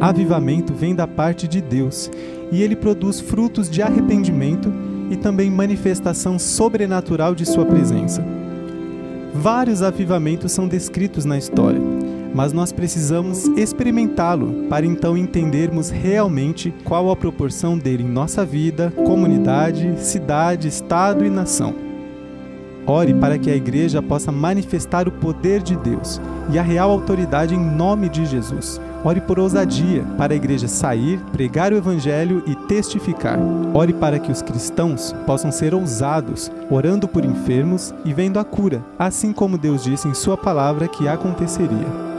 Avivamento vem da parte de Deus e ele produz frutos de arrependimento e também manifestação sobrenatural de sua presença. Vários avivamentos são descritos na história, mas nós precisamos experimentá-lo para então entendermos realmente qual a proporção dele em nossa vida, comunidade, cidade, estado e nação. Ore para que a igreja possa manifestar o poder de Deus e a real autoridade em nome de Jesus. Ore por ousadia para a igreja sair, pregar o evangelho e testificar. Ore para que os cristãos possam ser ousados, orando por enfermos e vendo a cura, assim como Deus disse em Sua palavra que aconteceria.